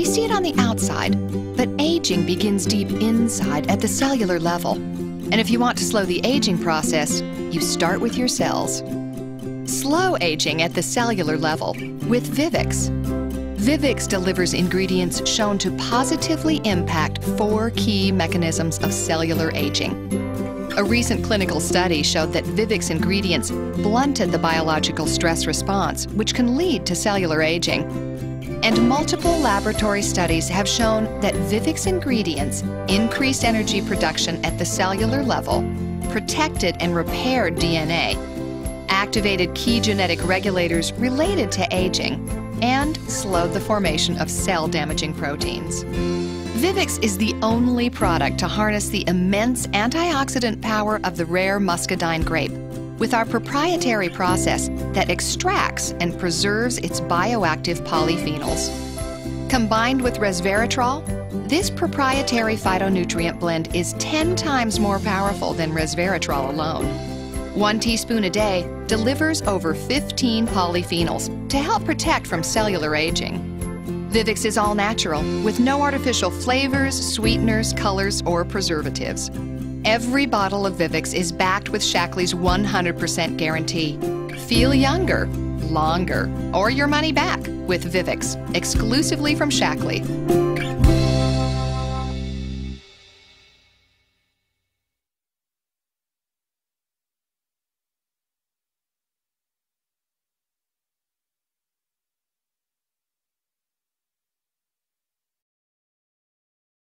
We see it on the outside, but aging begins deep inside at the cellular level. And if you want to slow the aging process, you start with your cells. Slow aging at the cellular level with Vivix. Vivix delivers ingredients shown to positively impact four key mechanisms of cellular aging. A recent clinical study showed that Vivix ingredients blunted the biological stress response, which can lead to cellular aging. And multiple laboratory studies have shown that Vivix ingredients increased energy production at the cellular level, protected and repaired DNA, activated key genetic regulators related to aging, and slowed the formation of cell damaging proteins. Vivix is the only product to harness the immense antioxidant power of the rare muscadine grape with our proprietary process that extracts and preserves its bioactive polyphenols. Combined with resveratrol, this proprietary phytonutrient blend is 10 times more powerful than resveratrol alone. One teaspoon a day delivers over 15 polyphenols to help protect from cellular aging. Vivix is all natural with no artificial flavors, sweeteners, colors, or preservatives. Every bottle of Vivix is backed with Shaklee's 100% guarantee. Feel younger, longer, or your money back with Vivix, exclusively from Shaklee.